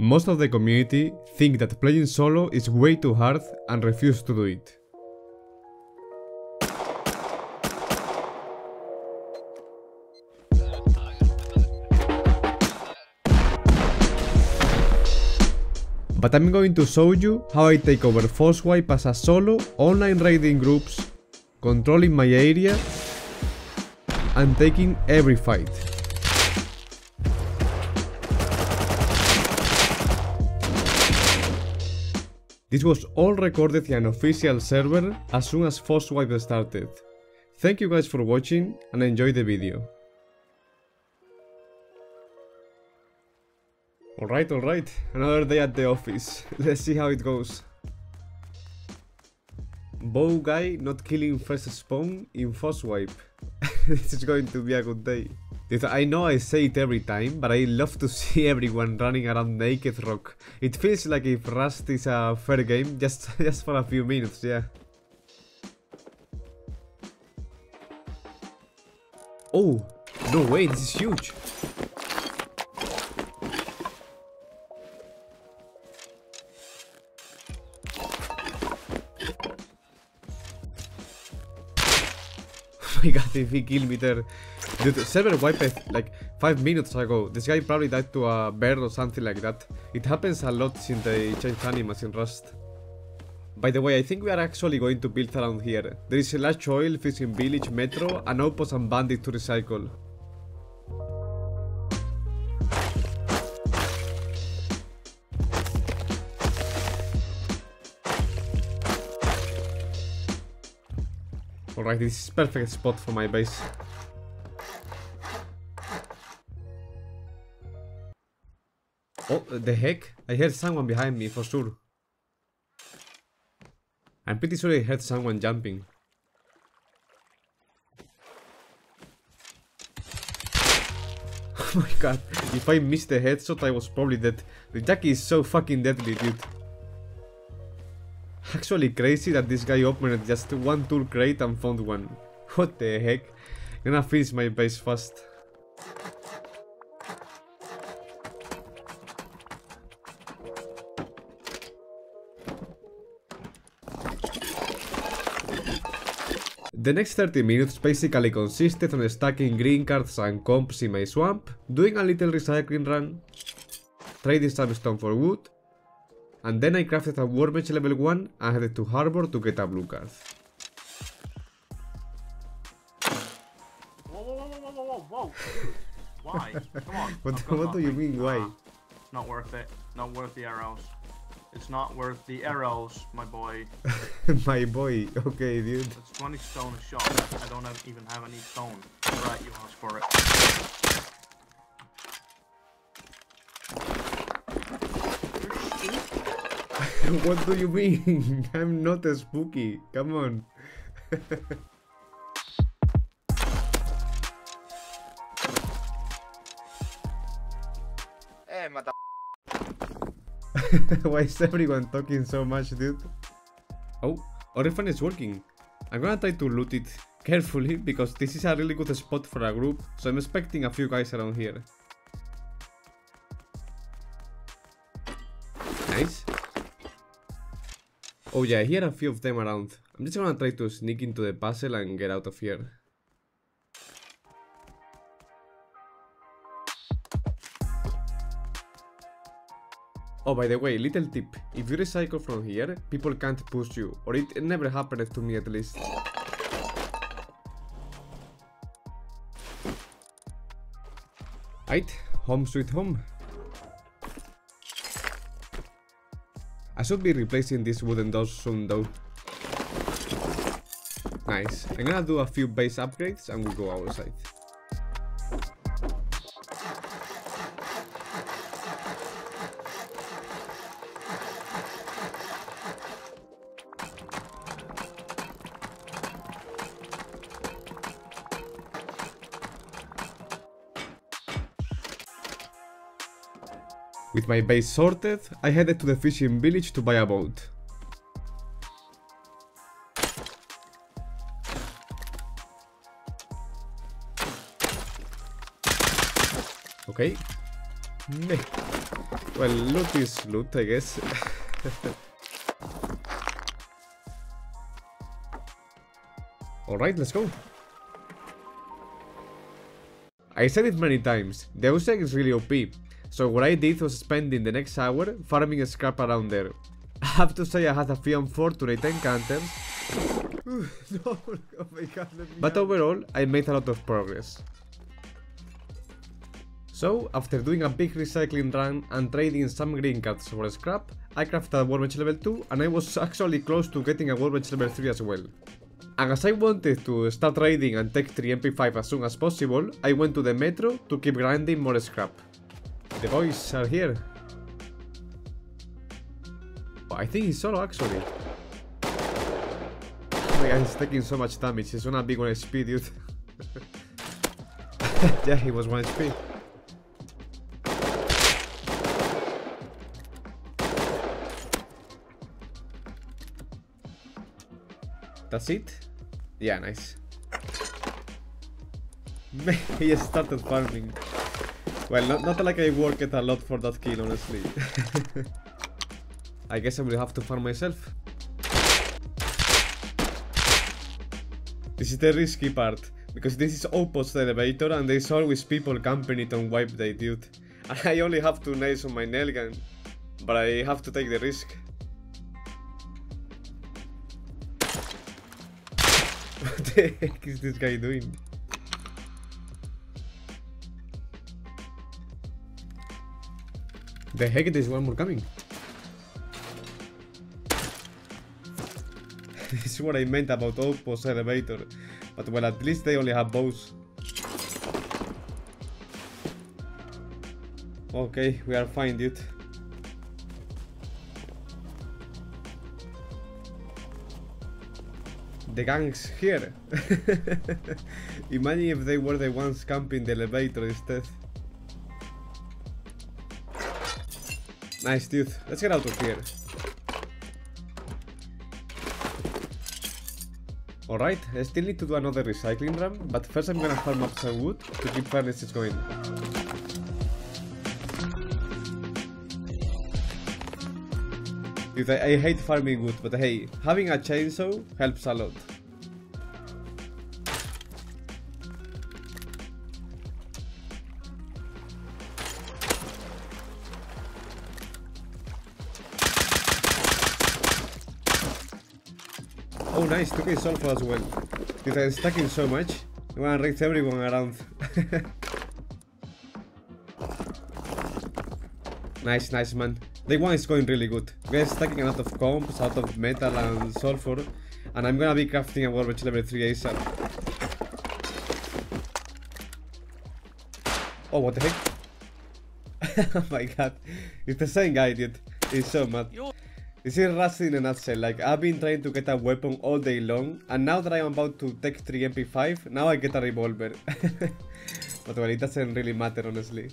Most of the community think that playing solo is way too hard and refuse to do it. But I'm going to show you how I take over Force Wipe as a solo, online raiding groups, controlling my area, and taking every fight. This was all recorded in an official server as soon as Force Wipe started. Thank you guys for watching and enjoy the video. Alright, alright, another day at the office. Let's see how it goes. Bow guy not killing first spawn in Force Wipe. this is going to be a good day. I know I say it every time, but I love to see everyone running around naked rock. It feels like if Rust is a fair game, just, just for a few minutes, yeah. Oh, no way, this is huge. Oh my god, if he killed me there. Dude, server wiped like 5 minutes ago. This guy probably died to a bear or something like that. It happens a lot since they changed animals in Rust. By the way, I think we are actually going to build around here. There is a large oil, fishing village, metro, and outpost and bandit to recycle. Alright, this is perfect spot for my base. Oh, the heck? I heard someone behind me, for sure. I'm pretty sure I heard someone jumping. Oh my god, if I missed the headshot I was probably dead. The Jackie is so fucking deadly, dude. Actually crazy that this guy opened just one tool crate and found one. What the heck? Gonna finish my base fast. The next 30 minutes basically consisted on stacking green cards and comps in my swamp, doing a little recycling run, trading some stone for wood, and then I crafted a workbench level 1 and headed to harbor to get a blue card. Whoa, whoa, whoa, whoa, whoa, whoa, dude. Why? Come on. What, what do you mean, why? Not worth it. Not worth the arrows. It's not worth the arrows, my boy. my boy, okay dude. It's 20 stone a shot. I don't have, even have any stone. Right, you asked for it. what do you mean? I'm not a spooky, come on. Why is everyone talking so much, dude? Oh, Orphan is working. I'm gonna try to loot it carefully because this is a really good spot for a group, so I'm expecting a few guys around here. Nice. Oh yeah, here hear a few of them around. I'm just gonna try to sneak into the puzzle and get out of here. Oh, by the way, little tip. If you recycle from here, people can't push you, or it never happened to me at least. Right, home sweet home. I should be replacing these wooden doors soon though. Nice. I'm gonna do a few base upgrades and we'll go outside. With my base sorted, I headed to the fishing village to buy a boat. Okay. Well, loot is loot, I guess. Alright, let's go. I said it many times, the Ausec is really OP, so what I did was spending the next hour farming scrap around there. I have to say I had a few unfortunate encounters, no, oh god, but overall I made a lot of progress. So, after doing a big recycling run and trading some green cards for scrap, I crafted a workbench level 2 and I was actually close to getting a workbench level 3 as well. And as I wanted to start trading and tech tree MP5 as soon as possible, I went to the metro to keep grinding more scrap. The boys are here. I think he's solo actually. Oh my god, he's taking so much damage, he's gonna be 1 HP dude. yeah, he was 1 HP. That's it? Yeah, nice. he just started farming. Well, not, not like I worked a lot for that kill, honestly. I guess I will have to farm myself. This is the risky part, because this is outpost elevator and there's always people camping it on wipe day, dude. And I only have two nails on my nail gun, but I have to take the risk. What the heck is this guy doing? The heck there's one more coming. this is what I meant about outpost elevator. But well at least they only have bows. Okay, we are fine dude. The gang's here. Imagine if they were the ones camping the elevator instead. Nice dude, let's get out of here. Alright, I still need to do another recycling run, but first I'm gonna farm up some wood to keep furnaces going. Dude, I, I hate farming wood, but hey, having a chainsaw helps a lot. Nice, took a sulfur as well. Dude, I'm stacking so much. I wanna raise everyone around. nice, nice man. Day one is going really good. We're stacking a lot of comps, out of metal and sulfur. And I'm gonna be crafting a workbench level 3 ASAP. Oh, what the heck? oh my god. It's the same guy, dude. He's so mad. This is Rust in a nutshell, like I've been trying to get a weapon all day long and now that I'm about to tech tree MP5, now I get a revolver. but well, it doesn't really matter honestly.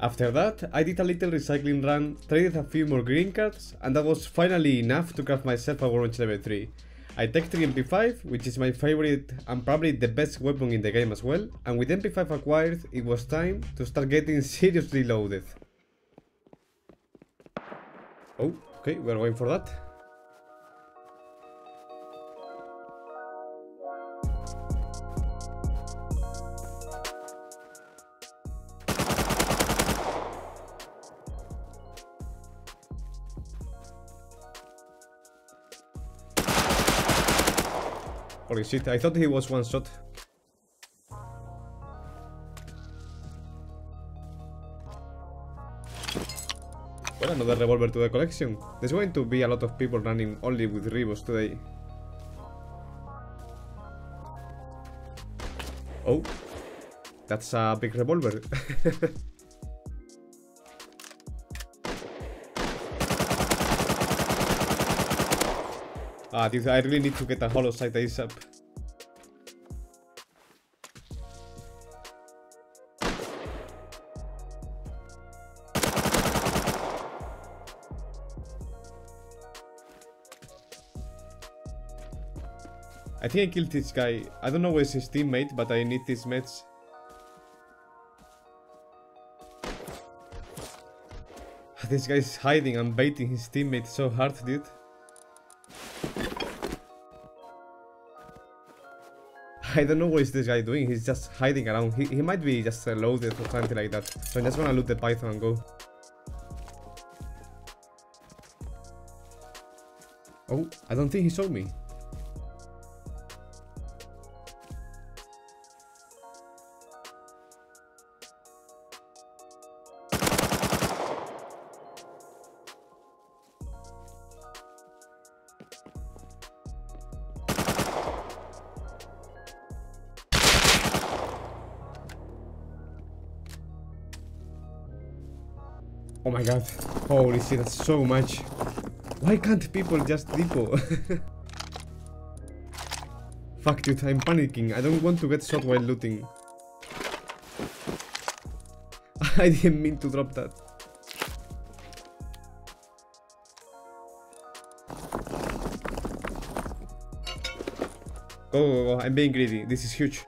After that, I did a little recycling run, traded a few more green cards and that was finally enough to craft myself a workbench level 3. I tech tree MP5, which is my favorite and probably the best weapon in the game as well, and with MP5 acquired, it was time to start getting seriously loaded. Oh, okay, we're going for that. Holy shit, I thought he was one shot. Well, another revolver to the collection. There's going to be a lot of people running only with Revos today. Oh, that's a big revolver. ah, dude, I really need to get a holo sight ASAP. I think I killed this guy. I don't know where's his teammate, but I need these meds. This guy's hiding and baiting his teammate so hard, dude. I don't know what is this guy doing. He's just hiding around. He, he might be just loaded or something like that. So I'm just gonna loot the python and go. Oh, I don't think he saw me. God. Holy shit, that's so much. Why can't people just depot? Fuck dude, I'm panicking. I don't want to get shot while looting. I didn't mean to drop that. Go, go, go. I'm being greedy. This is huge.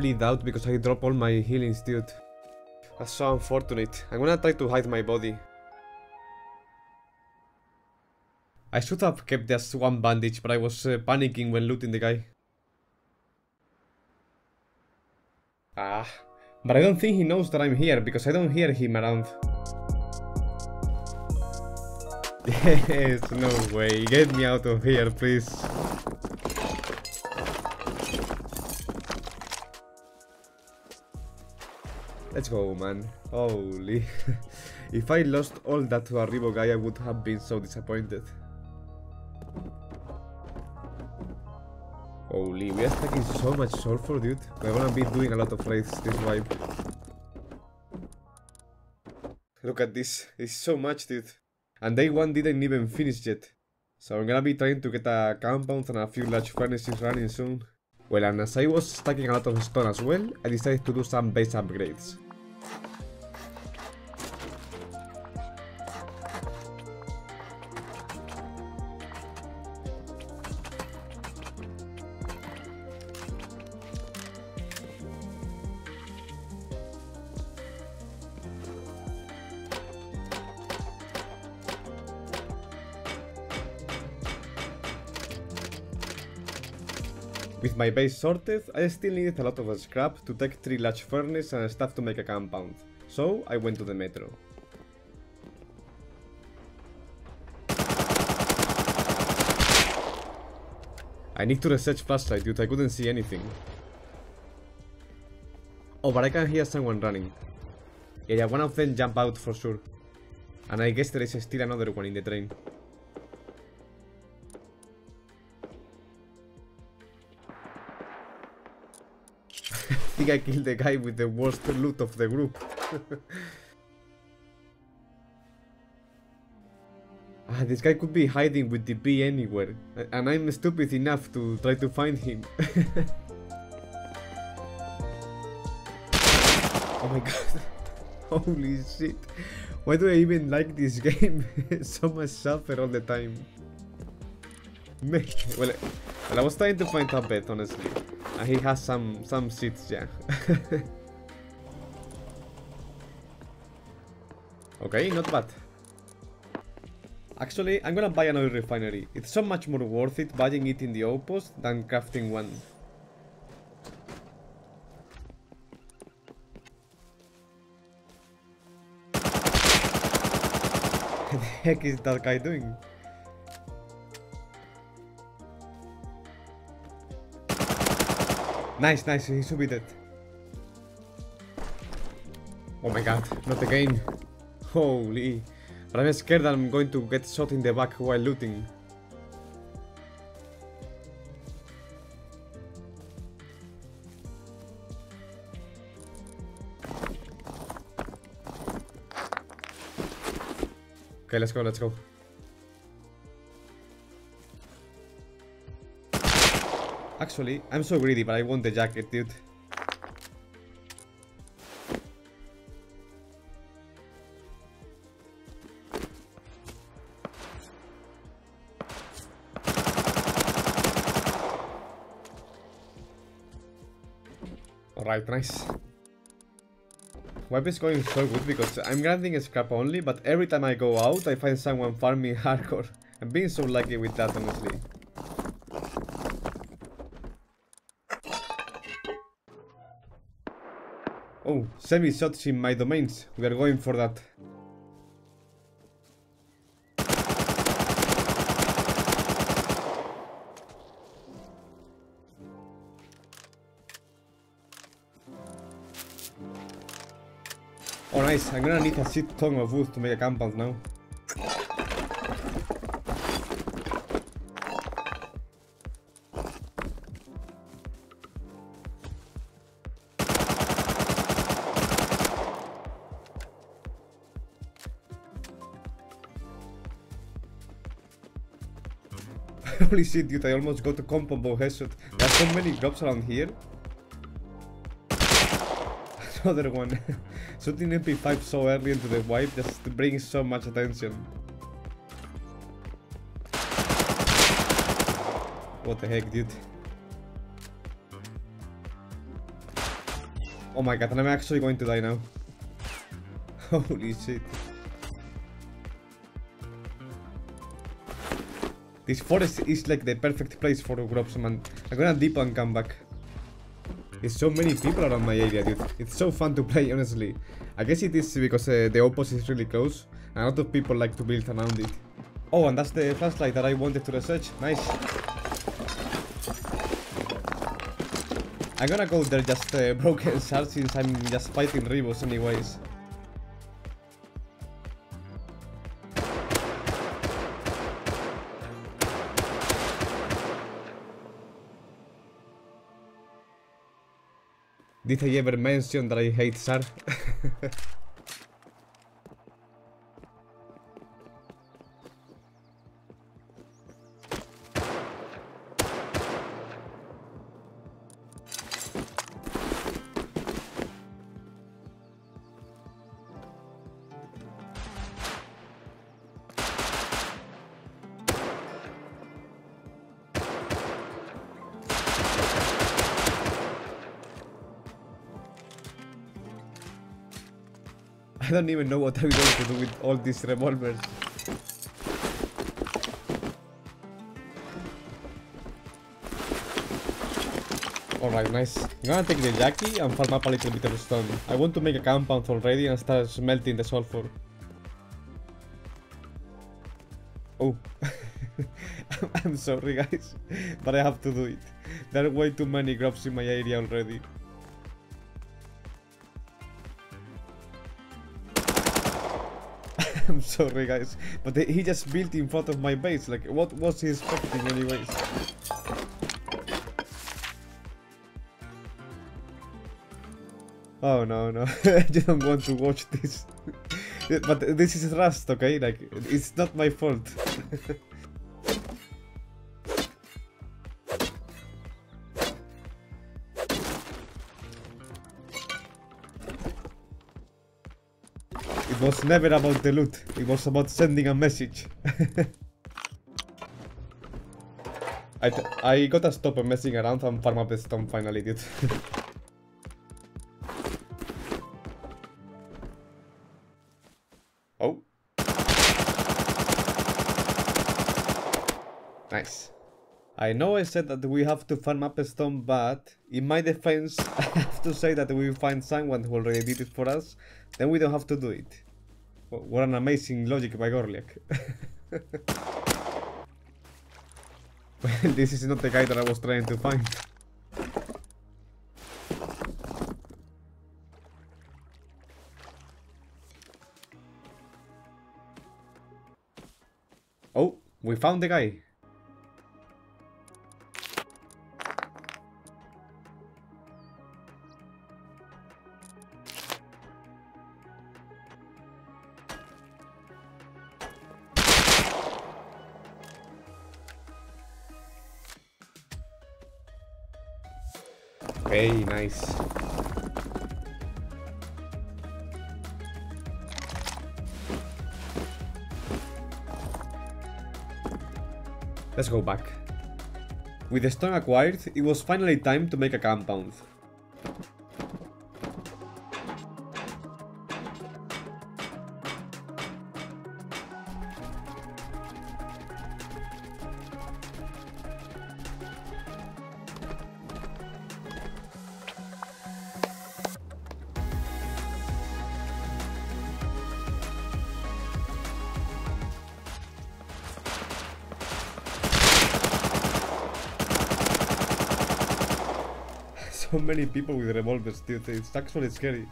Bleed out because I dropped all my healings, dude. That's so unfortunate. I'm gonna try to hide my body. I should have kept just one bandage, but I was uh, panicking when looting the guy. Ah, but I don't think he knows that I'm here because I don't hear him around. Yes, no way. Get me out of here, please. Let's go, man. Holy. if I lost all that to a Revo guy, I would have been so disappointed. Holy, we are stacking so much sulfur, dude. We're gonna be doing a lot of raids this vibe. Look at this. It's so much, dude. And day one didn't even finish yet. So I'm gonna be trying to get a compound and a few large furnaces running soon. Well, and as I was stacking a lot of stone as well, I decided to do some base upgrades. My base sorted, I still needed a lot of scrap to tech tree large furnace and stuff to make a compound, so I went to the metro. I need to research flashlight dude, I couldn't see anything. Oh, but I can hear someone running. Yeah, yeah, one of them jump out for sure. And I guess there is still another one in the train. Think I killed the guy with the worst loot of the group. ah, this guy could be hiding with the bee anywhere. And I'm stupid enough to try to find him. oh my god. Holy shit. Why do I even like this game? so much suffer all the time. well, well, I was trying to find a bet, honestly. And he has some some seats, yeah. okay, not bad. Actually, I'm gonna buy another refinery. It's so much more worth it buying it in the outpost than crafting one. What the heck is that guy doing? Nice, nice, he should be dead. Oh my god, not again. Holy. But I'm scared that I'm going to get shot in the back while looting. Okay, let's go, let's go. Actually, I'm so greedy, but I want the jacket, dude. Alright, nice. Web is going so good because I'm grinding a scrap only, but every time I go out, I find someone farming hardcore. I'm being so lucky with that, honestly. Semi shots in my domains. We are going for that. Oh nice, I'm gonna need a shit ton of wood to make a compound now. Holy shit dude, I almost got a combo headshot. There are so many drops around here. Another one. Shooting MP5 so early into the wipe just brings so much attention. What the heck, dude? Oh my god, and I'm actually going to die now. Holy shit. This forest is like the perfect place for drops, man. I'm gonna deep and come back. There's so many people around my area, dude. It's so fun to play, honestly. I guess it is because uh, the opposite is really close. And a lot of people like to build around it. Oh, and that's the flashlight that I wanted to research. Nice. I'm gonna go there just uh, broken shard since I'm just fighting Revos anyways. Did I ever mention that I hate SAR? I don't even know what I'm going to do with all these revolvers. Alright, nice. I'm gonna take the Jackie and farm up a little bit of stone. I want to make a compound already and start smelting the sulfur. Oh. I'm sorry guys, but I have to do it. There are way too many grubs in my area already. I'm sorry guys, but he just built in front of my base, like what was he expecting anyways? Oh no, no, I didn't want to watch this. but this is Rust, okay? Like, it's not my fault. It was never about the loot, it was about sending a message. I, I gotta stop messing around and farm up the stone finally, dude. oh. Nice. I know I said that we have to farm up a stone, but in my defense, I have to say that we find someone who already did it for us, then we don't have to do it. What an amazing logic by Gorliak. well, this is not the guy that I was trying to find. Oh, we found the guy. Nice. Let's go back. With the stone acquired, it was finally time to make a compound. So many people with revolvers, dude. It's actually scary.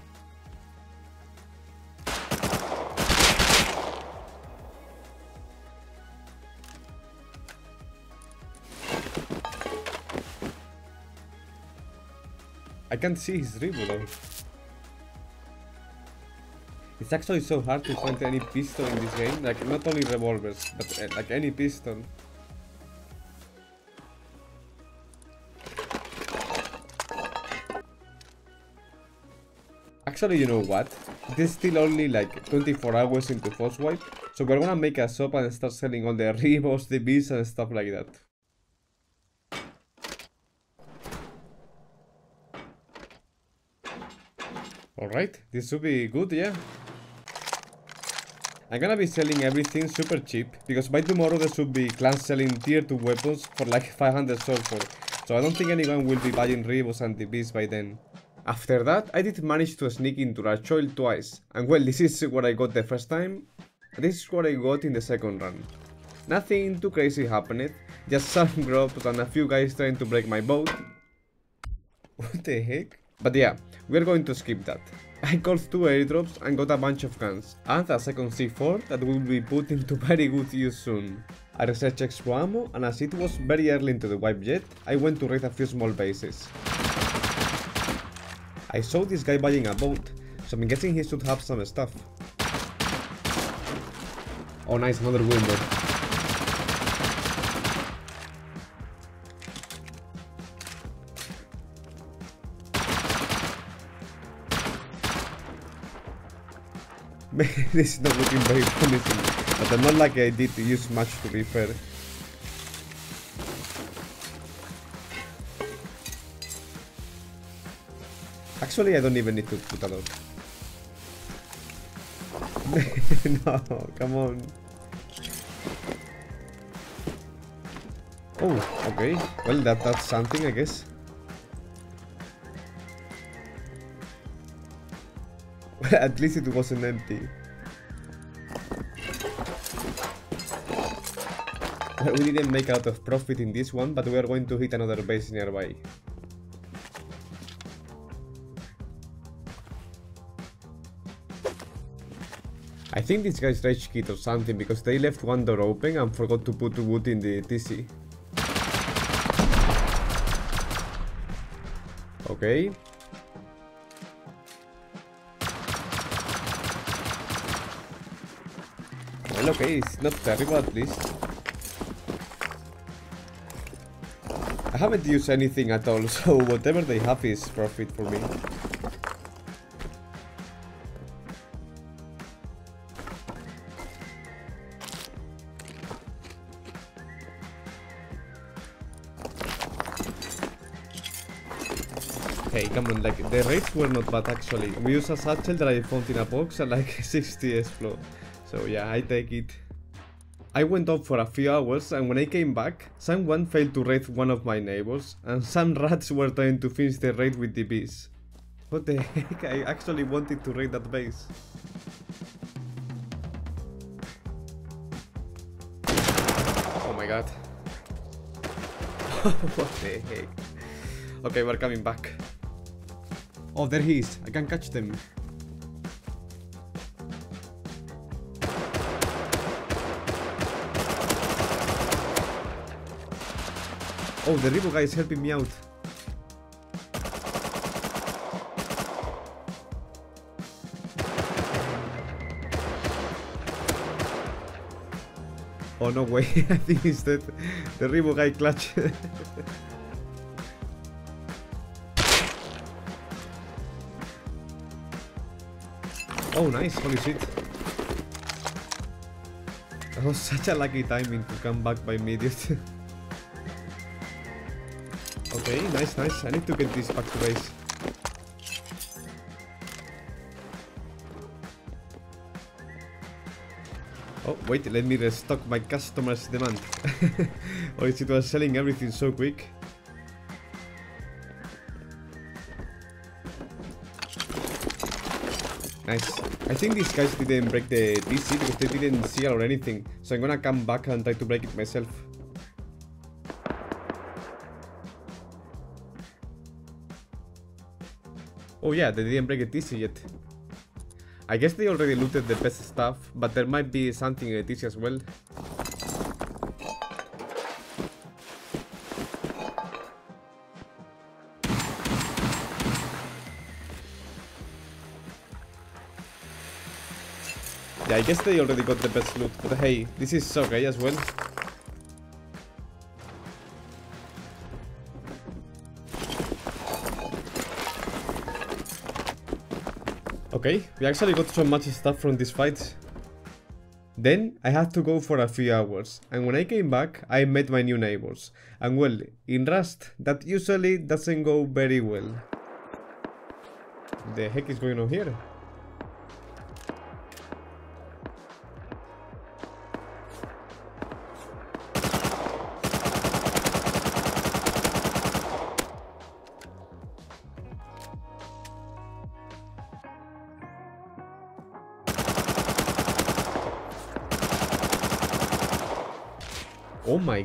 I can't see his though. It's actually so hard to find any pistol in this game, like not only revolvers, but uh, like any pistol. Actually, you know what? It is still only like 24 hours into Force Wipe, so we're gonna make a shop and start selling all the Revos, the bees and stuff like that. Alright, this should be good, yeah. I'm gonna be selling everything super cheap, because by tomorrow there should be clans selling tier 2 weapons for like 500 sulfur, so I don't think anyone will be buying Revos and the bees by then. After that, I did manage to sneak into Rachoil twice, and well, this is what I got the first time, this is what I got in the second run. Nothing too crazy happened, just some grubs and a few guys trying to break my boat. What the heck? But yeah, we're going to skip that. I called two airdrops and got a bunch of guns, and a second C4 that will be put into very good use soon. I researched extra ammo, and as it was very early into the wipe jet, I went to raid a few small bases. I saw this guy buying a boat, so I'm guessing he should have some stuff. Oh nice, another window. this is not looking very promising, but I'm not like I did to use much to be fair. Actually, I don't even need to put a lot. no, come on. Oh, okay. Well, that that's something, I guess. At least it wasn't empty. we didn't make a lot of profit in this one, but we are going to hit another base nearby. Think these guy's rage kit or something because they left one door open and forgot to put wood in the TC. Okay. Well, okay, it's not terrible at least. I haven't used anything at all, so whatever they have is profit for me. Were not bad actually. We used a satchel that I found in a box at like 60 flow. So yeah, I take it. I went off for a few hours and when I came back, someone failed to raid one of my neighbors and some rats were trying to finish the raid with the bees. What the heck, I actually wanted to raid that base. Oh my god. what the heck. Okay, we're coming back. Oh, there he is. I can catch them. Oh, the Revo guy is helping me out. Oh no way, I think he's dead. The Revo guy clutch. oh nice, holy shit. That was such a lucky timing to come back by immediate. okay, nice, nice. I need to get this back to base. Oh, wait, let me restock my customer's demand. oh, it was selling everything so quick. Nice. I think these guys didn't break the TC because they didn't seal or anything. So I'm gonna come back and try to break it myself. Oh yeah, they didn't break it TC yet. I guess they already looted the best stuff, but there might be something in the TC as well. I guess they already got the best loot, but hey, this is okay as well. Okay, we actually got so much stuff from this fight. Then I had to go for a few hours, and when I came back, I met my new neighbors. And well, in Rust, that usually doesn't go very well. The heck is going on here?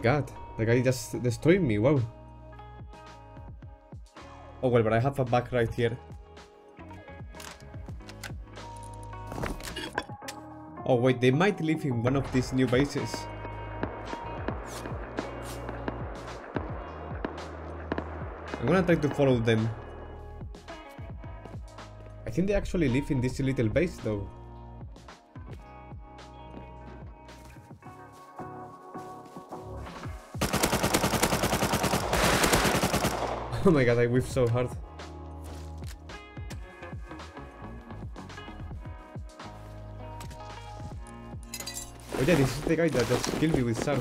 God, the guy just destroyed me, wow. Oh well, but I have a back right here. Oh wait, they might live in one of these new bases. I'm gonna try to follow them. I think they actually live in this little base though. Oh my god, I whiffed so hard. Oh yeah, this is the guy that just killed me with SAR.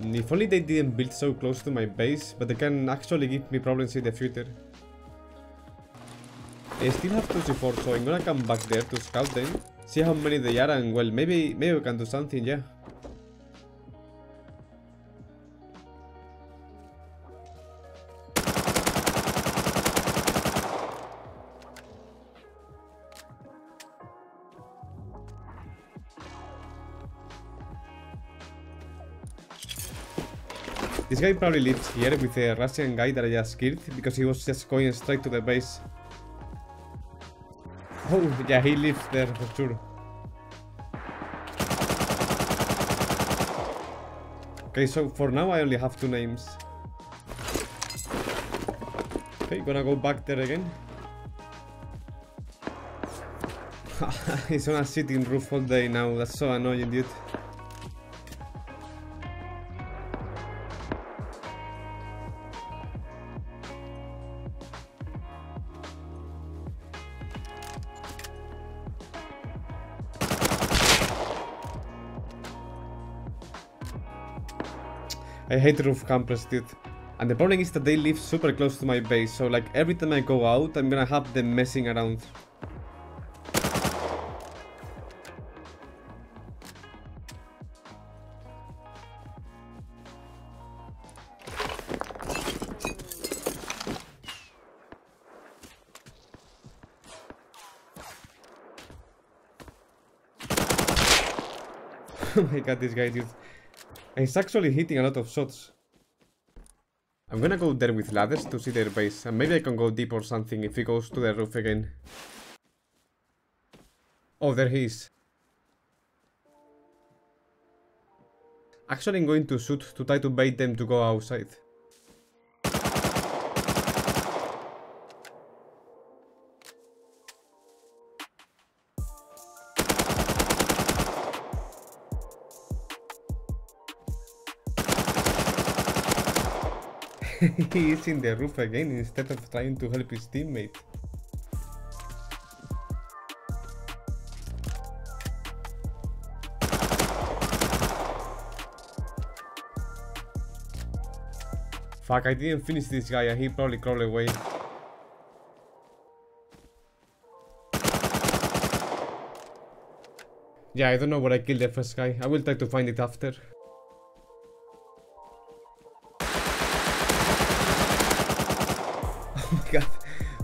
If only they didn't build so close to my base, but they can actually give me problems in the future. I still have 2 C4, so I'm gonna come back there to scout them, see how many they are, and well, maybe maybe we can do something, yeah. This guy probably lives here with a Russian guy that I just killed because he was just going straight to the base. Oh, yeah, he lives there for sure. Okay, so for now I only have two names. Okay, gonna go back there again. He's on a sitting roof all day now, that's so annoying, dude. I hate roof campers, dude. And the problem is that they live super close to my base, so like every time I go out, I'm gonna have them messing around. oh my god, this guy, dude. He's actually hitting a lot of shots. I'm gonna go there with ladders to see their base, and maybe I can go deep or something if he goes to the roof again. Oh, there he is. Actually, I'm going to shoot to try to bait them to go outside. he is in the roof again instead of trying to help his teammate. Fuck, I didn't finish this guy and he probably crawled away. Yeah, I don't know where I killed the first guy. I will try to find it after.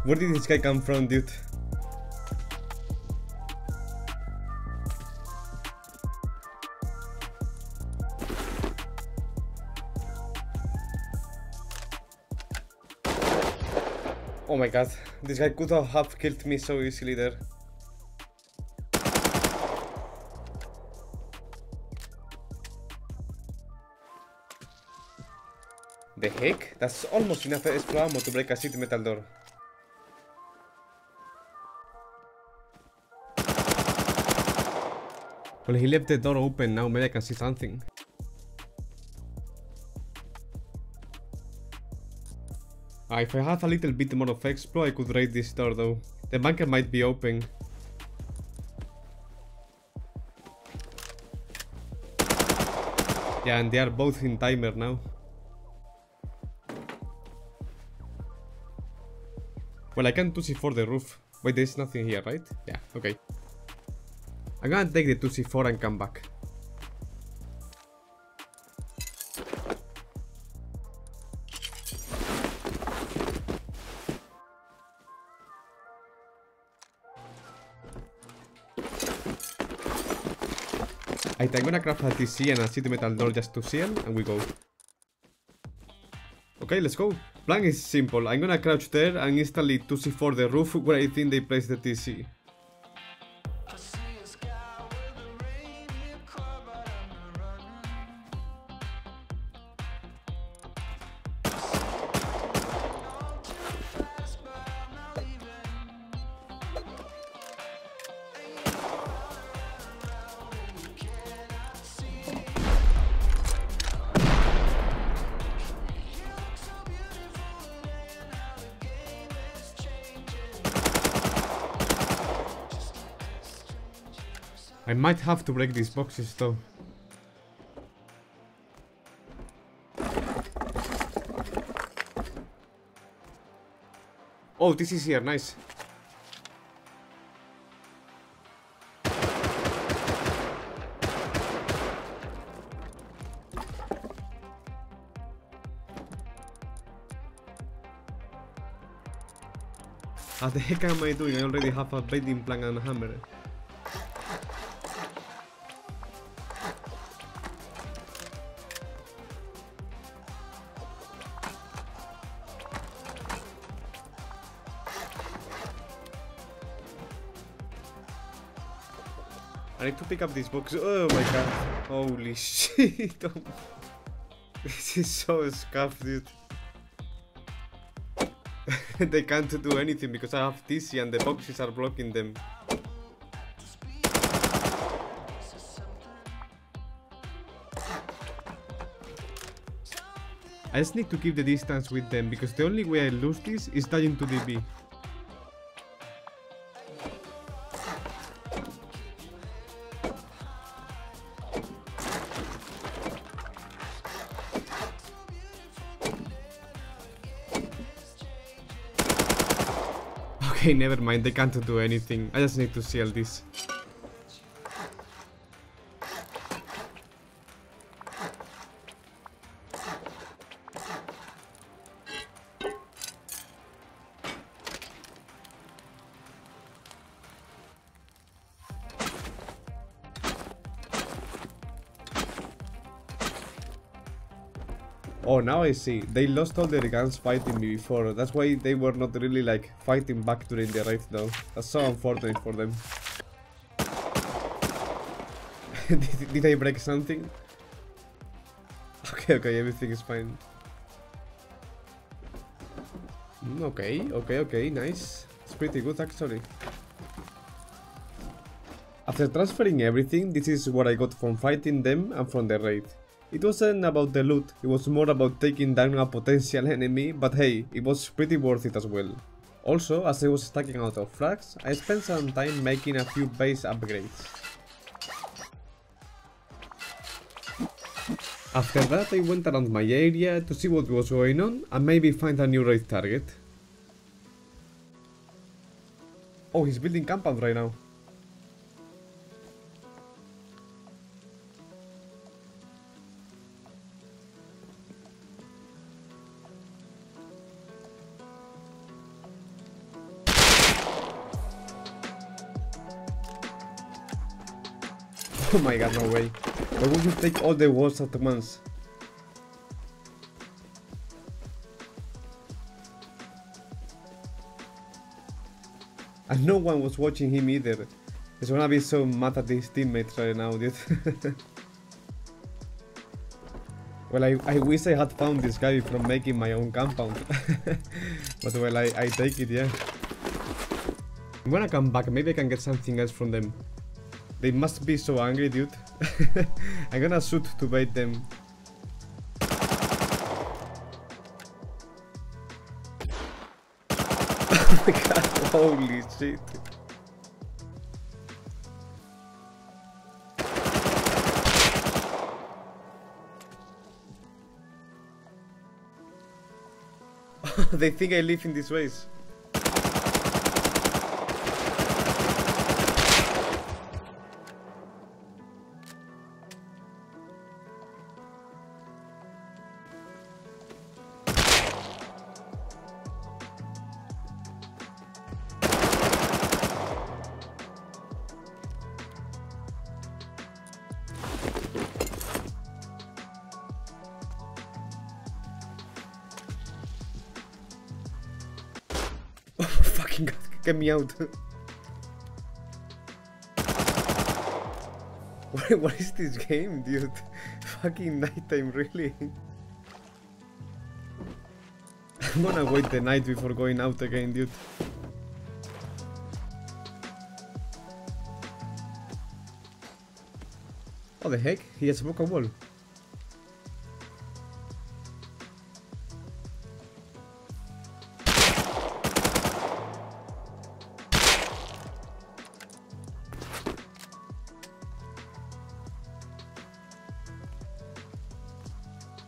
Where did this guy come from, dude? Oh my god, this guy could have killed me so easily there. The heck? That's almost enough extra ammo to break a sheet metal door. Well, he left the door open now, maybe I can see something. Ah, if I had a little bit more of explo, I could raid this door though. The bunker might be open. Yeah, and they are both in timer now. Well, I can 2c4 the roof. Wait, there's nothing here, right? Yeah, okay. I'm gonna take the 2c4 and come back. I'm gonna craft a TC and a sheet metal door just to seal, and we go. Okay, let's go. Plan is simple. I'm gonna crouch there and instantly 2c4 the roof where I think they place the TC. I might have to break these boxes though. Oh, this is here, nice. What the heck am I doing? I already have a building plan and a hammer. Pick up this box. Oh my god. Holy shit. Oh this is so scuffed, dude. they can't do anything because I have TC and the boxes are blocking them. I just need to keep the distance with them because the only way I lose this is dying to DB. Okay, never mind, they can't do anything. I just need to seal this. Oh, now I see. They lost all their guns fighting me before. That's why they were not really like fighting back during the raid though. That's so unfortunate for them. did, did I break something? Okay, okay, everything is fine. Mm, okay, okay, okay, nice. It's pretty good actually. After transferring everything, this is what I got from fighting them and from the raid. It wasn't about the loot, it was more about taking down a potential enemy, but hey, it was pretty worth it as well. Also, as I was stacking out of frags, I spent some time making a few base upgrades. After that I went around my area to see what was going on and maybe find a new raid target. Oh, he's building compound right now. Oh my god, no way. Why would you take all the walls at once? And no one was watching him either. He's gonna be so mad at his teammates right now, dude. well, I, I wish I had found this guy from making my own compound. but well, I, I take it, yeah. I'm gonna come back, maybe I can get something else from them. They must be so angry, dude. I'm gonna shoot to bait them. oh my god, holy shit. they think I live in this race. Me out. what, what is this game, dude? Fucking nighttime, really? I'm gonna wait the night before going out again, dude. What the heck? He has broke a wall.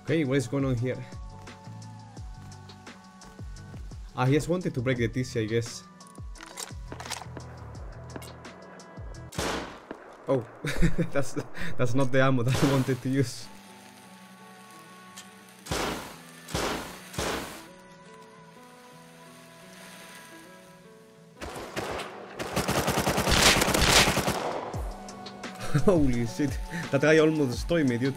Okay, what is going on here? Ah, he just wanted to break the TC, I guess. Oh, that's that's not the ammo that I wanted to use. Holy shit, that guy almost destroyed me, dude.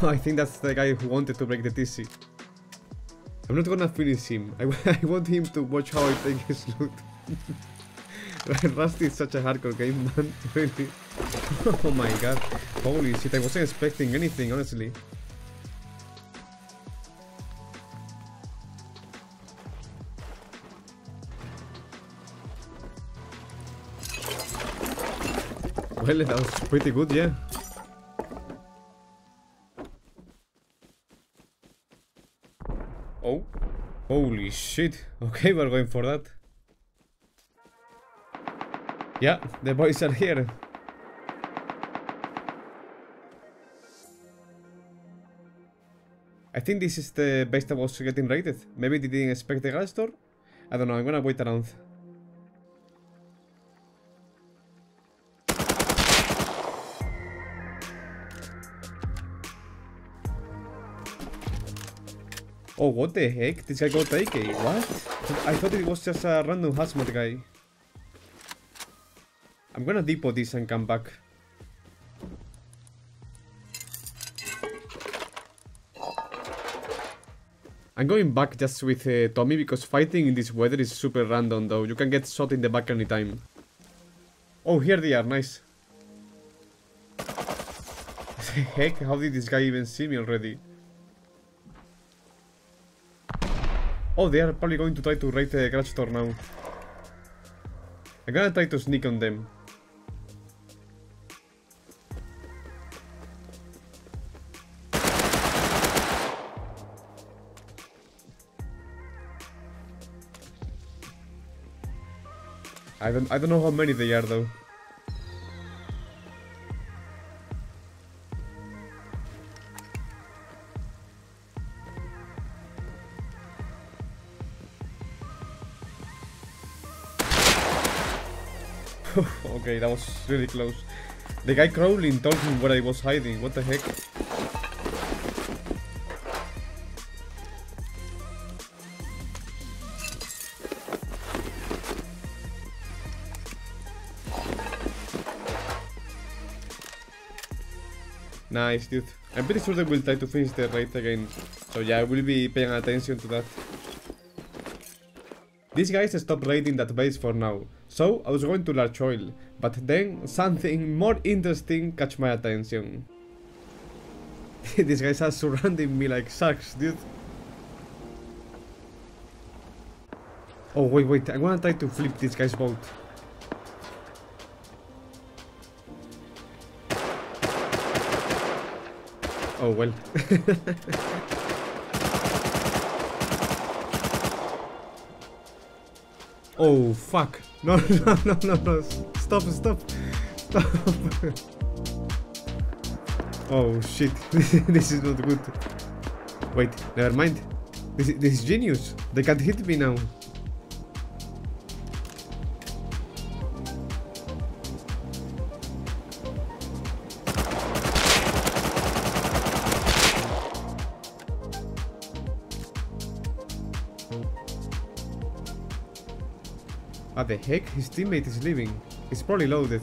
I think that's the guy who wanted to break the TC. I'm not gonna finish him. I, I want him to watch how I take his loot. Rusty is such a hardcore game, man. Really. oh my god. Holy shit, I wasn't expecting anything, honestly. Well, that was pretty good, yeah. Shit. Okay, we're going for that. Yeah, the boys are here. I think this is the best I was getting rated. Maybe they didn't expect the gas door? I don't know, I'm gonna wait around. Oh, what the heck? This guy got AK. What? I thought it was just a random hazmat guy. I'm gonna depot this and come back. I'm going back just with uh, Tommy because fighting in this weather is super random though. You can get shot in the back anytime. Oh, here they are. Nice. Heck, how did this guy even see me already? Oh, they are probably going to try to raid the garage door now. I'm gonna try to sneak on them. I don't I don't know how many they are though. okay, that was really close. The guy crawling told me where I was hiding. What the heck? Nice, dude. I'm pretty sure they will try to finish the raid again. So yeah, I will be paying attention to that. These guys stop raiding that base for now. So I was going to large oil. But then something more interesting catch my attention. These guys are surrounding me like sharks, dude. Oh, wait, wait. I'm gonna try to flip this guy's boat. Oh, well. oh, fuck. No, no, no, no, no. Stop, stop. Stop. oh, shit. this is not good. Wait, never mind. This, this is genius. They can't hit me now. The heck? His teammate is leaving. He's probably loaded.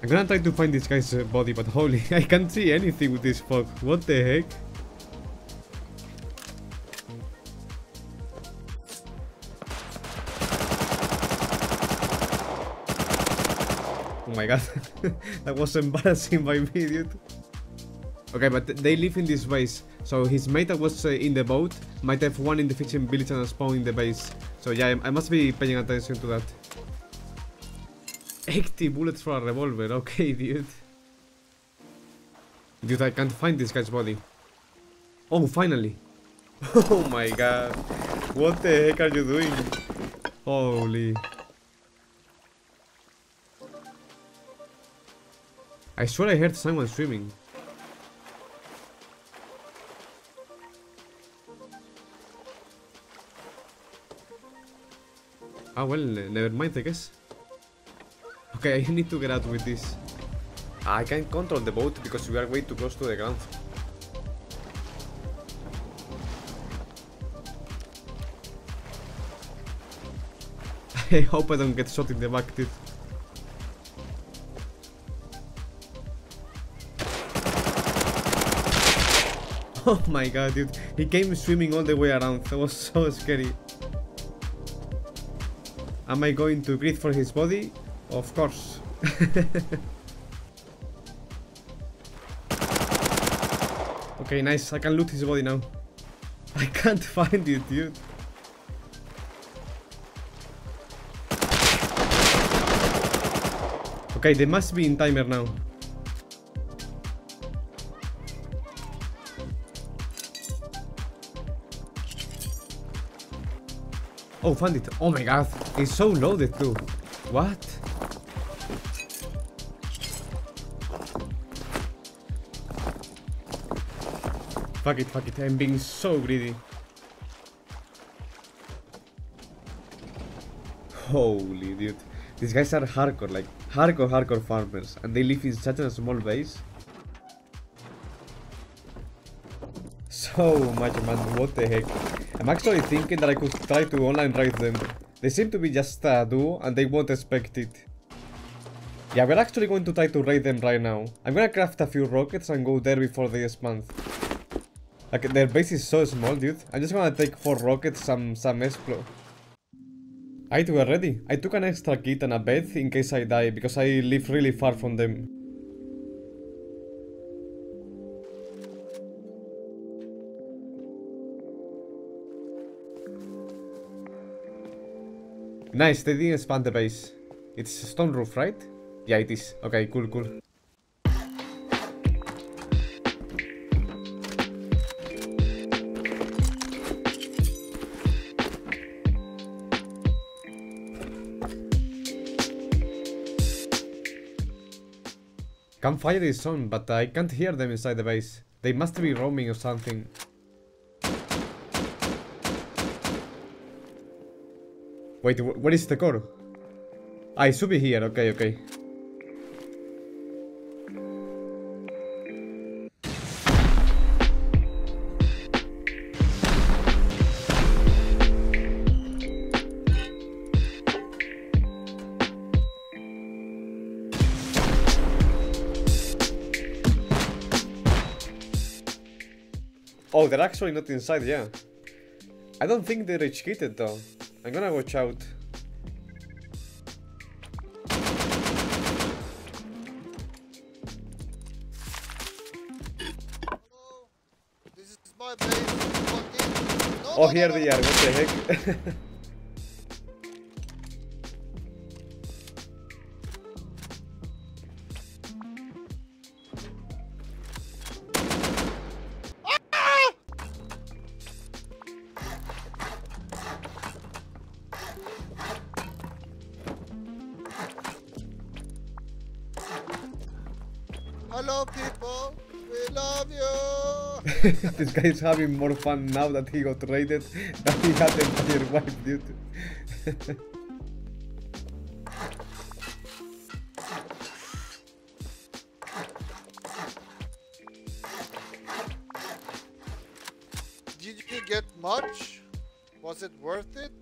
I'm gonna try to find this guy's uh, body, but holy, I can't see anything with this fog. What the heck? Oh my god, that was embarrassing by me, dude. Okay, but they live in this base, so his mate was uh, in the boat might have one in the fishing village and a spawn in the base. So yeah, I, I must be paying attention to that. 80 bullets for a revolver, okay dude. Dude, I can't find this guy's body. Oh, finally. Oh my god. What the heck are you doing? Holy. I swear I heard someone screaming. Ah, well, never mind, I guess. Okay, I need to get out with this. I can't control the boat because we are way too close to the ground. I hope I don't get shot in the back, dude. Oh my god, dude. He came swimming all the way around. That was so scary. Am I going to breathe for his body? Of course. okay, nice. I can loot his body now. I can't find it, dude. Okay, they must be in timer now. Oh, found it. Oh my god. It's so loaded too. What? Fuck it, fuck it. I'm being so greedy. Holy dude. These guys are hardcore, like hardcore, hardcore farmers. And they live in such a small base. So much man, what the heck. I'm actually thinking that I could try to online raid them. They seem to be just a duo and they won't expect it. Yeah, we're actually going to try to raid them right now. I'm gonna craft a few rockets and go there before they spawn. Like, their base is so small, dude. I'm just gonna take 4 rockets, some, some explo. Alright, we're ready. I took an extra kit and a bed in case I die, because I live really far from them. Nice, they didn't expand the base. It's stone roof, right? Yeah, it is. Okay, cool, cool. Campfire is on, but I can't hear them inside the base. They must be roaming or something. Wait, where is the core? Ah, I should be here, okay, okay. Oh, they're actually not inside, yeah. I don't think they're educated though. I'm gonna watch out. Hello? This is my base. No, Oh, no, here no, they are, what the heck? this guy is having more fun now that he got raided than he had entire wipe, dude. Did you get much? Was it worth it?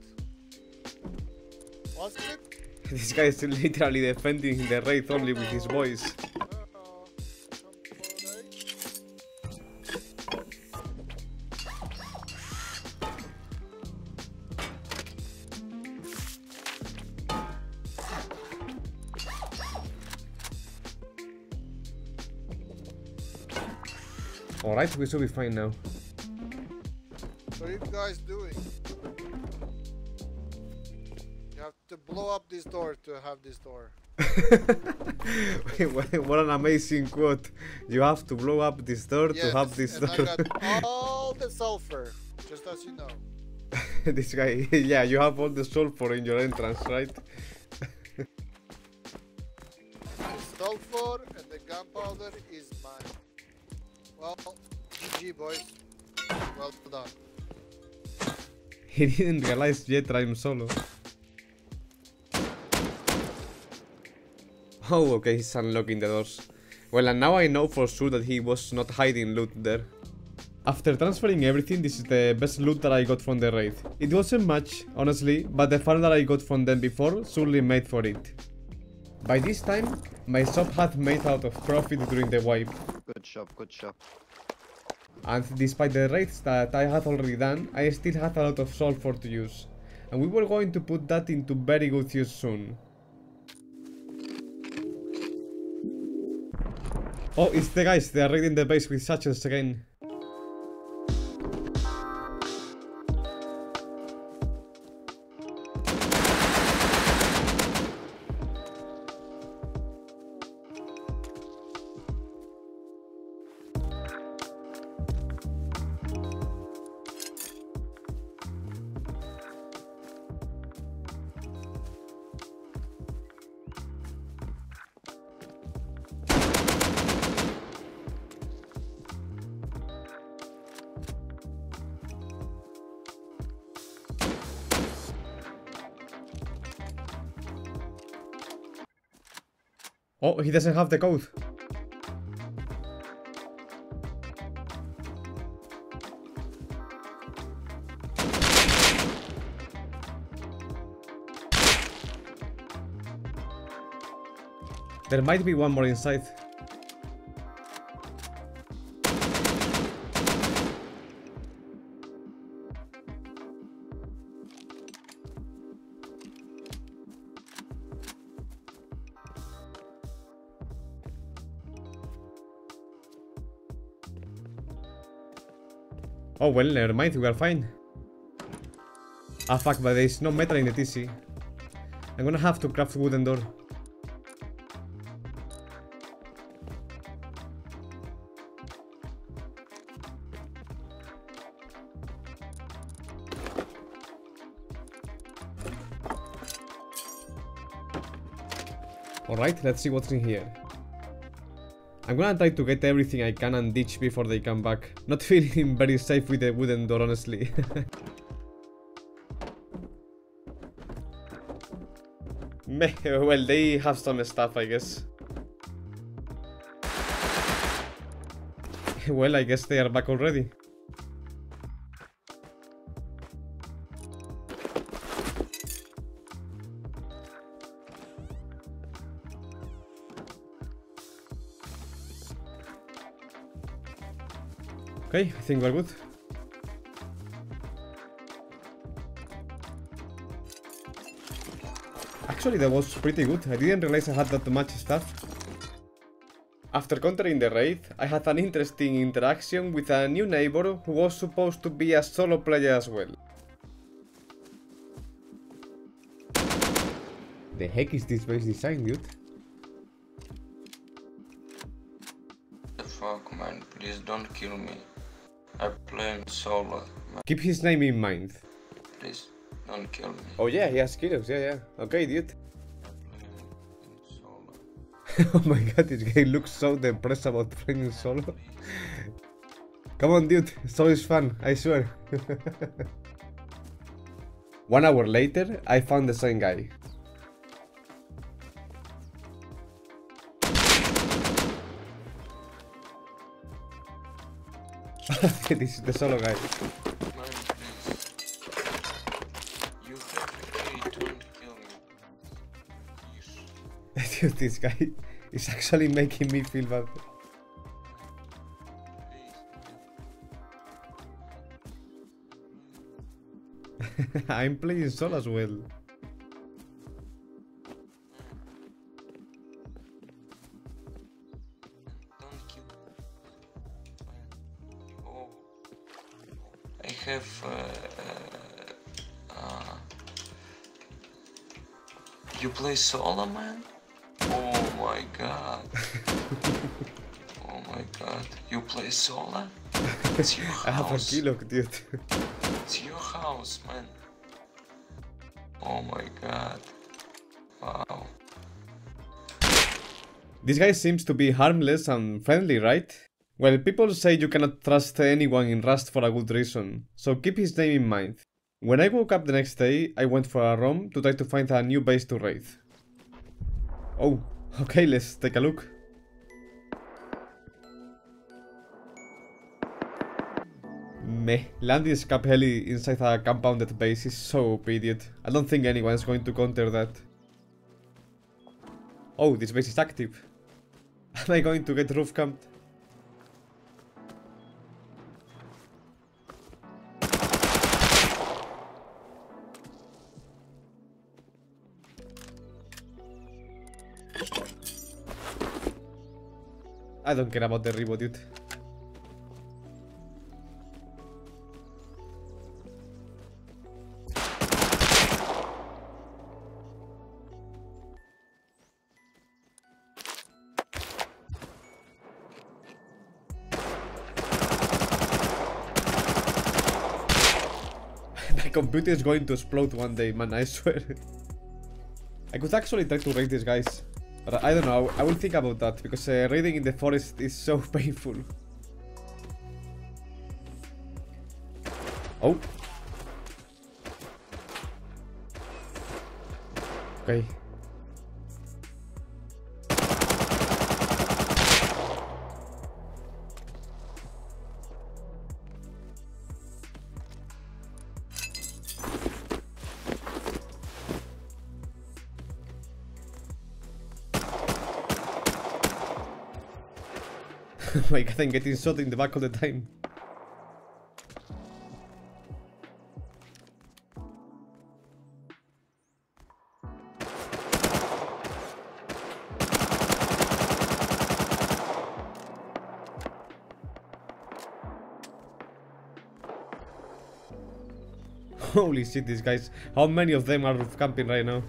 Was it? this guy is literally defending the raid only with his voice. We should be fine now. What are you guys doing? You have to blow up this door to have this door. what what an amazing quote. You have to blow up this door to have this and door. I got all the sulfur, just as you know. this guy, yeah, you have all the sulfur in your entrance, right? The sulfur and the gunpowder is mine. Well, GG boys. Well done. He didn't realize yet I'm solo. Oh, okay, he's unlocking the doors. Well, and now I know for sure that he was not hiding loot there. After transferring everything, this is the best loot that I got from the raid. It wasn't much, honestly, but the fun that I got from them before surely made for it. By this time, my shop had made out of profit during the wipe, Good shop, good shop. And despite the raids that I had already done, I still had a lot of sulfur to use. And we were going to put that into very good use soon. Oh, it's the guys, they are raiding the base with satchels again. He doesn't have the code. There might be one more inside. Oh well, never mind, we are fine. Ah fuck, but there is no metal in the TC. I'm gonna have to craft wooden door. Alright, let's see what's in here. I'm gonna try to get everything I can and ditch before they come back. Not feeling very safe with the wooden door, honestly. Well, they have some stuff, I guess. well, I guess they are back already. Okay, I think we're good. Actually, that was pretty good. I didn't realize I had that much stuff. After countering the raid, I had an interesting interaction with a new neighbor who was supposed to be a solo player as well. The heck is this base design, dude? The fuck, man? Please don't kill me. I play in solo. Keep his name in mind. please don't kill me. Oh yeah, he has kills, yeah, yeah. Okay, dude. I play in solo. oh my god, this guy looks so depressed about playing solo. Come on, dude, solo is fun, I swear. One hour later, I found the same guy. this is the solo guy. Dude, this guy is actually making me feel bad. I'm playing solo as well. Have uh, uh, uh, You play solo man? Oh my god. oh my god. You play solo? It's your I have a house. kilo, dude. It's your house, man. Oh my god. Wow. This guy seems to be harmless and friendly, right? Well, people say you cannot trust anyone in Rust for a good reason, so keep his name in mind. When I woke up the next day, I went for a roam to try to find a new base to raid. Oh, okay, let's take a look. Meh, landing Scrap Heli inside a compounded base is so dude. I don't think anyone's going to counter that. Oh, this base is active. Am I going to get roof camped? I don't care about the revo, dude. My computer is going to explode one day, man, I swear. I could actually try to raid these guys. But I don't know, I will think about that, because uh, in the forest is so painful. Oh. Okay. My god, I'm getting shot in the back all the time. Holy shit, these guys. How many of them are camping right now?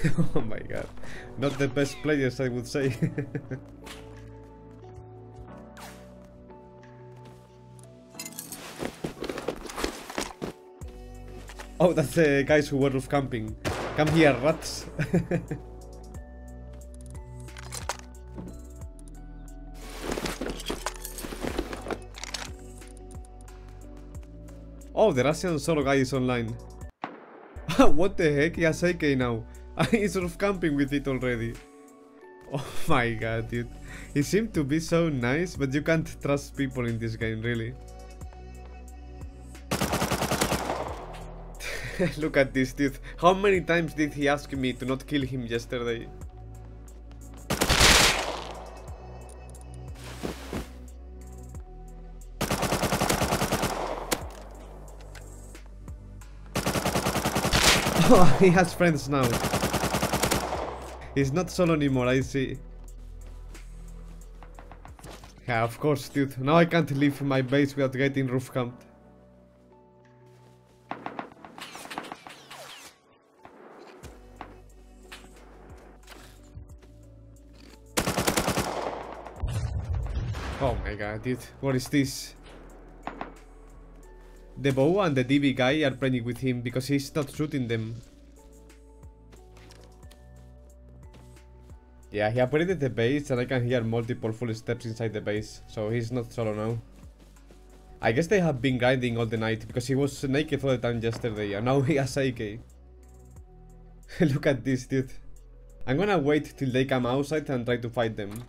oh my god. Not the best players, I would say. oh, that's the guys who were roof camping. Come here, rats. oh, the Russian solo guy is online. what the heck? He has AK now. I'm sort of camping with it already. Oh my god, dude. He seemed to be so nice, but you can't trust people in this game, really. Look at this, dude. How many times did he ask me to not kill him yesterday? Oh, he has friends now. He's not solo anymore, I see. Yeah, of course, dude. Now I can't leave my base without getting roof camped. Oh my god, dude. What is this? The bow and the DB guy are playing with him because he's not shooting them. Yeah, he upgraded the base and I can hear multiple full steps inside the base, so he's not solo now. I guess they have been grinding all the night because he was naked all the time yesterday and now he has AK. Look at this dude. I'm gonna wait till they come outside and try to fight them.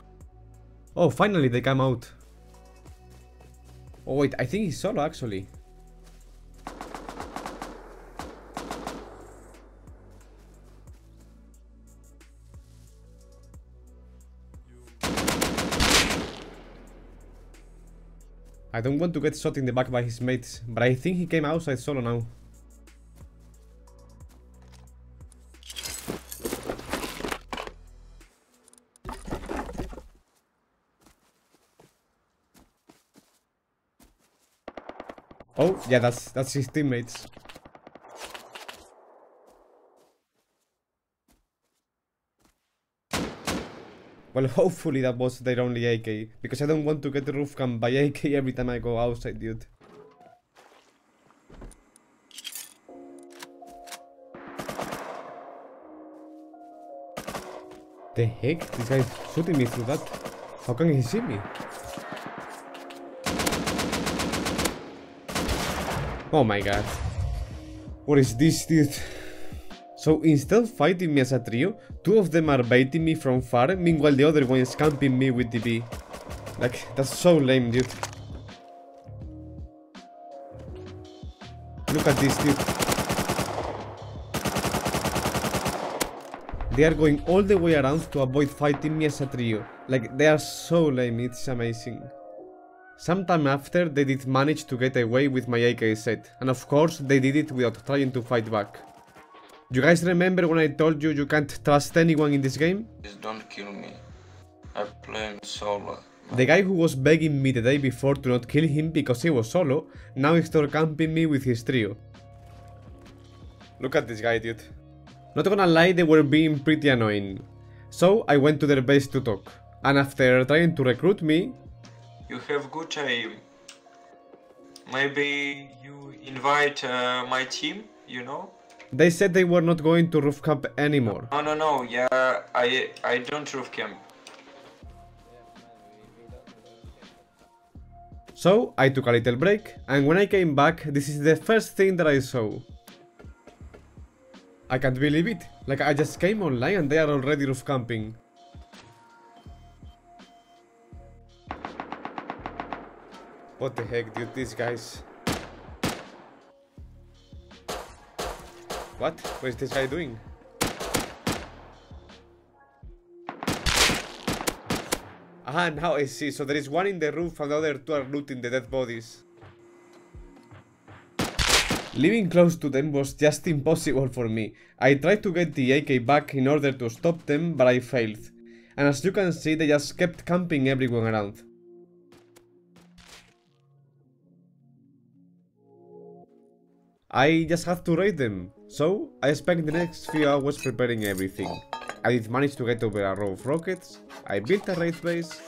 Oh, finally they come out. Oh wait, I think he's solo actually. I don't want to get shot in the back by his mates, but I think he came outside solo now. Oh, yeah, that's that's his teammates. Well, hopefully that was their only AK, because I don't want to get the roof cam by AK every time I go outside, dude. The heck? This guy's shooting me through that. How can he see me? Oh my god. What is this, dude? So instead of fighting me as a trio, two of them are baiting me from far, meanwhile the other one is camping me with DB. Like, that's so lame, dude. Look at this, dude. They are going all the way around to avoid fighting me as a trio. Like, they are so lame, it's amazing. Sometime after, they did manage to get away with my AK set, and of course, they did it without trying to fight back. You guys remember when I told you you can't trust anyone in this game? Please don't kill me. I play solo. The guy who was begging me the day before to not kill him because he was solo, now is camping me with his trio. Look at this guy, dude. Not gonna lie, they were being pretty annoying. So I went to their base to talk, and after trying to recruit me, You have good aim. Maybe you invite uh, my team, you know? They said they were not going to roof camp anymore. No, no, no. Yeah, I I don't roof camp. So I took a little break, and when I came back, this is the first thing that I saw. I can't believe it. Like I just came online and they are already roof camping. What the heck, dude, these guys. What? What is this guy doing? Ah, now I see. So there is one in the roof and the other two are looting the dead bodies. Living close to them was just impossible for me. I tried to get the AK back in order to stop them, but I failed. And as you can see, they just kept camping everyone around. I just had to raid them. So, I spent the next few hours preparing everything. I did manage to get over a row of rockets, I built a raid base,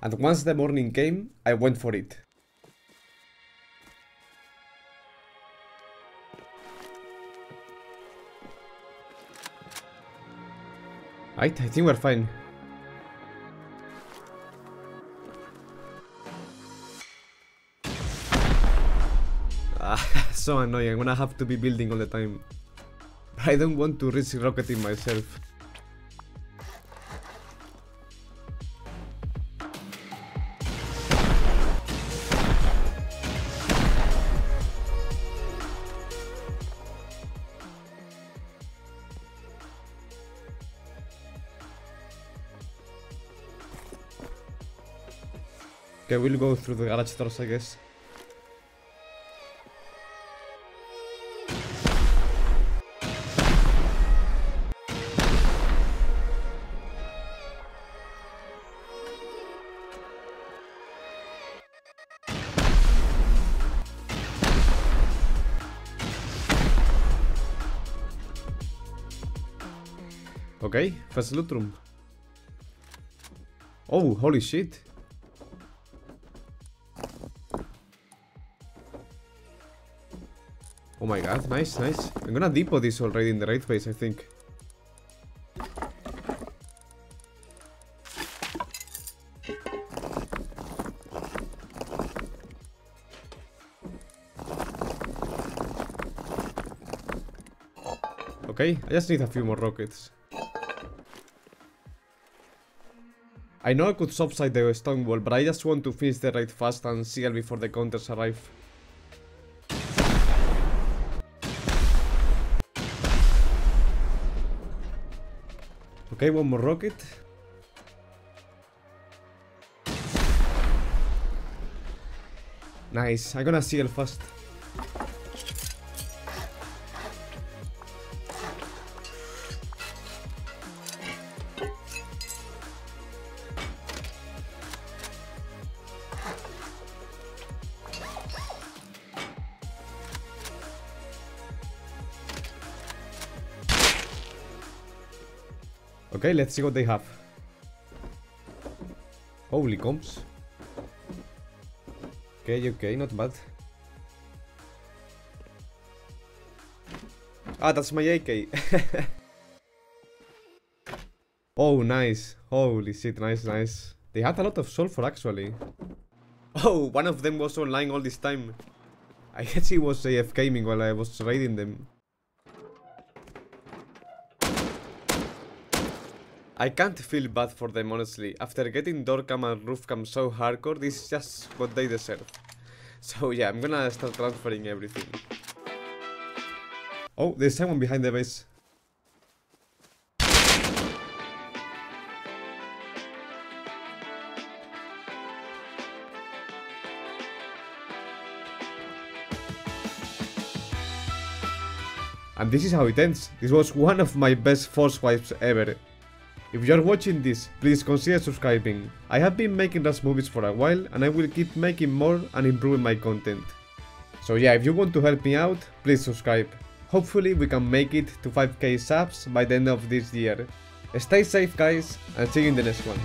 and once the morning came, I went for it. Right, I think we're fine. Ah, so annoying, I'm gonna have to be building all the time. I don't want to risk rocketing myself. Okay, we'll go through the garage doors, I guess. Okay, first loot room. Oh, holy shit. Oh my god, nice, nice. I'm gonna depot this already in the right place, I think. Okay, I just need a few more rockets. I know I could soft side the stone wall, but I just want to finish the raid fast and seal before the counters arrive. Okay, one more rocket. Nice, I'm gonna seal fast. Okay, let's see what they have. Holy comps. Okay, okay, not bad. Ah, that's my AK. oh, nice. Holy shit, nice, nice. They had a lot of sulfur, actually. Oh, one of them was online all this time. I guess he was AFKing while I was raiding them. I can't feel bad for them honestly. After getting door cam and roof cam so hardcore, this is just what they deserve. So yeah, I'm gonna start transferring everything. Oh, there's someone behind the base. And this is how it ends. This was one of my best force wipes ever. If you are watching this, please consider subscribing. I have been making Rust movies for a while and I will keep making more and improving my content. So yeah, if you want to help me out, please subscribe. Hopefully we can make it to 5k subs by the end of this year. Stay safe guys and see you in the next one.